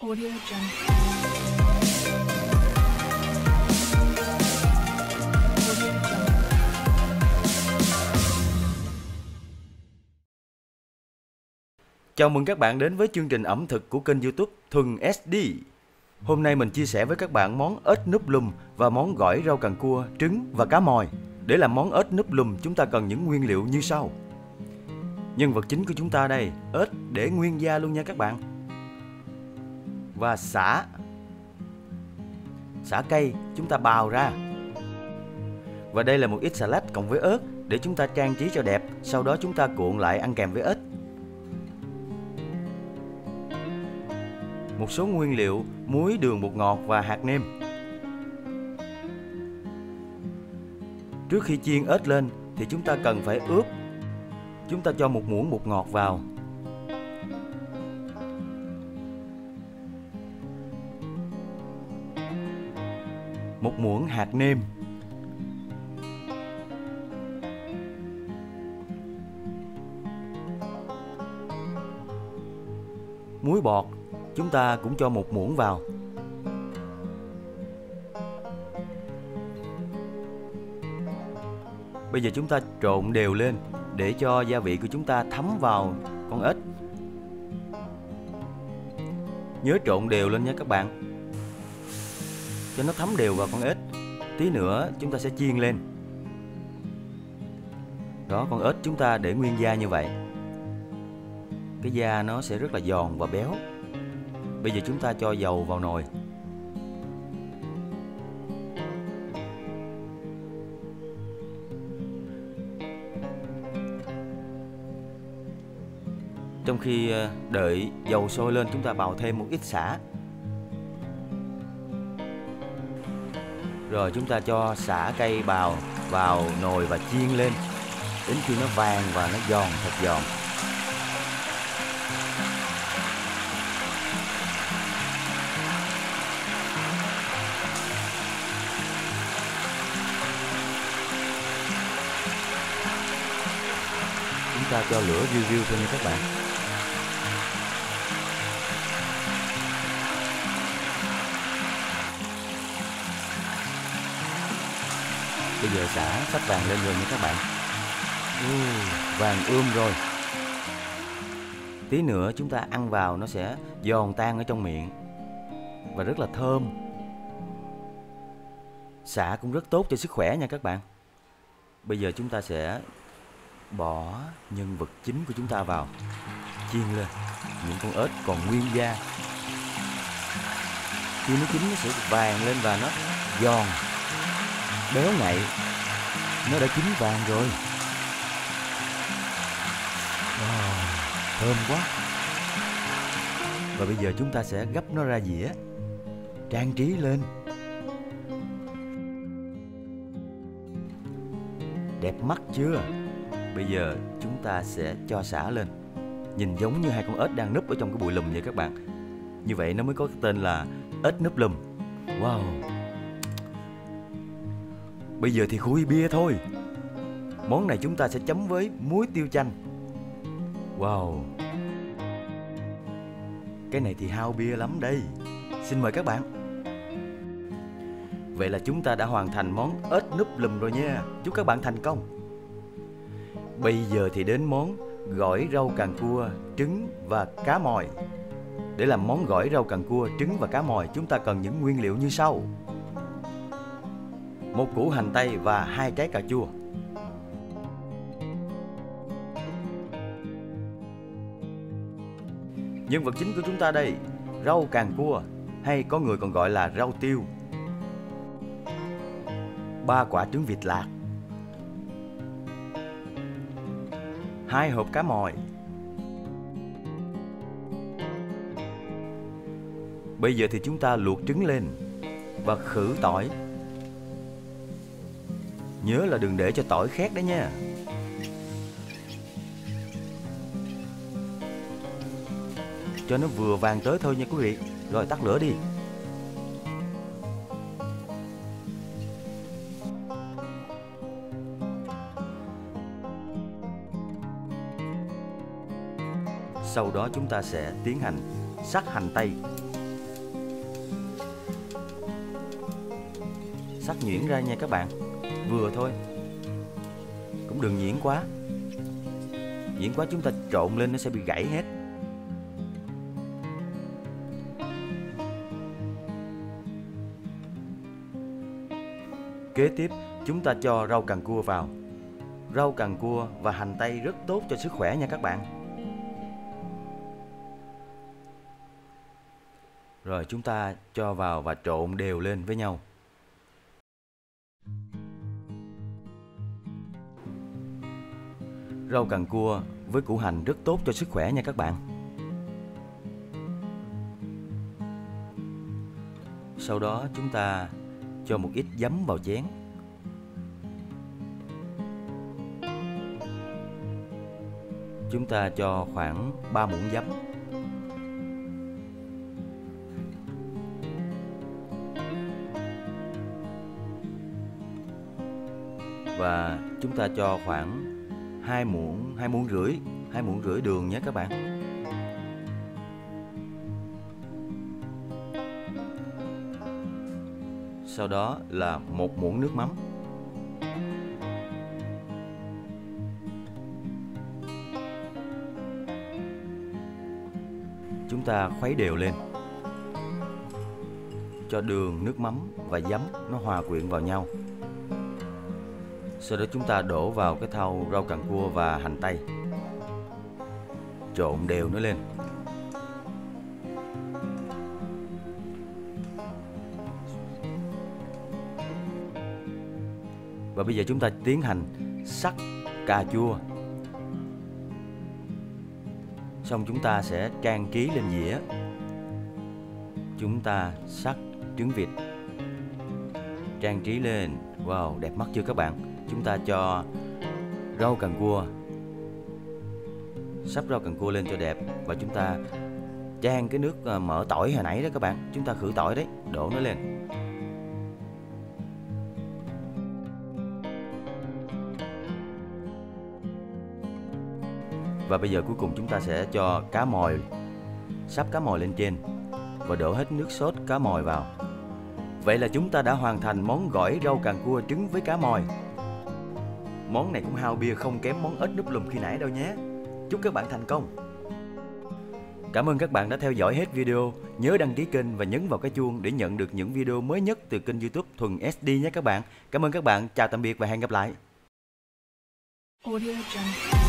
Audio Jungle. Chào mừng các bạn đến với chương trình ẩm thực của kênh youtube Thuần SD Hôm nay mình chia sẻ với các bạn món ếch núp lùm và món gỏi rau càng cua, trứng và cá mòi. Để làm món ếch núp lùm chúng ta cần những nguyên liệu như sau. Nhân vật chính của chúng ta đây, ếch để nguyên da luôn nha các bạn. Và xả Xả cây chúng ta bào ra Và đây là một ít xà lách cộng với ớt để chúng ta trang trí cho đẹp Sau đó chúng ta cuộn lại ăn kèm với ếch một số nguyên liệu muối, đường, bột ngọt và hạt nêm. Trước khi chiên ếch lên thì chúng ta cần phải ướp. Chúng ta cho một muỗng bột ngọt vào. Một muỗng hạt nêm. Muối bọt, chúng ta cũng cho một muỗng vào. Bây giờ chúng ta trộn đều lên để cho gia vị của chúng ta thấm vào con ếch. Nhớ trộn đều lên nha các bạn. Cho nó thấm đều vào con ếch. Tí nữa chúng ta sẽ chiên lên. Đó, con ếch chúng ta để nguyên da như vậy. Cái da nó sẽ rất là giòn và béo. Bây giờ chúng ta cho dầu vào nồi Trong khi ờ, đợi dầu sôi lên chúng ta bào thêm một ít xả Rồi chúng ta cho xả cây bào vào nồi và chiên lên. Đến khi nó vàng và nó giòn thật giòn. Chúng ta cho lửa riu riu thôi nha các bạn. Bây giờ xả sắp vàng lên rồi nha các bạn. Ừ, vàng ươm rồi. Tí nữa chúng ta ăn vào nó sẽ giòn tan ở trong miệng và rất là thơm. Xả cũng rất tốt cho sức khỏe nha các bạn. Bây giờ chúng ta sẽ bỏ nhân vật chính của chúng ta vào chiên lên những con ếch còn nguyên da. Khi nó chín nó sẽ vàng lên và nó giòn béo ngậy nó đã chín vàng rồi. Wow, thơm quá. Và bây giờ chúng ta sẽ gấp nó ra dĩa trang trí lên. Đẹp mắt chưa? Bây giờ chúng ta sẽ cho xả lên. Nhìn giống như hai con ếch đang núp ở trong cái bụi lùm vậy các bạn. Như vậy nó mới có cái tên là ếch núp lùm. Wow Bây giờ thì khui bia thôi. Món này chúng ta sẽ chấm với muối tiêu chanh. Wow. Cái này thì hao bia lắm đây. Xin mời các bạn. Vậy là chúng ta đã hoàn thành món ếch núp lùm rồi nha. Chúc các bạn thành công. Bây giờ thì đến món gỏi rau càng cua, trứng và cá mòi. Để làm món gỏi rau càng cua, trứng và cá mòi, chúng ta cần những nguyên liệu như sau. Một củ hành tây và hai trái cà chua. Nhân vật chính của chúng ta đây, rau càng cua hay có người còn gọi là rau tiêu. Ba quả trứng vịt lạc hai hộp cá mòi. Bây giờ thì chúng ta luộc trứng lên và khử tỏi. Nhớ là đừng để cho tỏi khét đấy nha. Cho nó vừa vàng tới thôi nha quý vị. Rồi, tắt lửa đi. Sau đó chúng ta sẽ tiến hành sắc hành tây. Sắc nhuyễn ra nha các bạn. Vừa thôi. Cũng đừng nhuyễn quá. Nhuyễn quá chúng ta trộn lên nó sẽ bị gãy hết. Kế tiếp, chúng ta cho rau càng cua vào. Rau càng cua và hành tây rất tốt cho sức khỏe nha các bạn. Rồi chúng ta cho vào và trộn đều lên với nhau. Rau càng cua với củ hành rất tốt cho sức khỏe nha các bạn. Sau đó chúng ta cho một ít giấm vào chén. Chúng ta cho khoảng 3 muỗng giấm. Và chúng ta cho khoảng 2 muỗng, 2 muỗng rưỡi, 2 muỗng rưỡi đường nhé các bạn. Sau đó là một muỗng nước mắm. Chúng ta khuấy đều lên Cho đường, nước mắm và giấm nó hòa quyện vào nhau. Sau đó chúng ta đổ vào cái thau rau càng cua và hành tây. Trộn đều nó lên. Và bây giờ chúng ta tiến hành sắc cà chua. Xong chúng ta sẽ trang trí lên dĩa. Chúng ta sắc trứng vịt. Trang trí lên. Wow, đẹp mắt chưa các bạn? Chúng ta cho rau cần cua. Sắp rau cần cua lên cho đẹp Và chúng ta chan cái nước ờ, mỡ tỏi hồi nãy đó các bạn. Chúng ta khử tỏi đấy, Đổ nó lên. Và bây giờ cuối cùng chúng ta sẽ cho cá mòi Sắp cá mòi lên trên Và đổ hết nước sốt cá mòi vào. Vậy là chúng ta đã hoàn thành món gỏi rau càng cua trứng với cá mòi. Món này cũng hao bia không kém món ếch núp lùm khi nãy đâu nhé. Chúc các bạn thành công. Cảm ơn các bạn đã theo dõi hết video. Nhớ đăng ký kênh và nhấn vào cái chuông để nhận được những video mới nhất từ kênh youtube Thuần SD nhé các bạn. Cảm ơn các bạn, chào tạm biệt và hẹn gặp lại. Audio Jungle.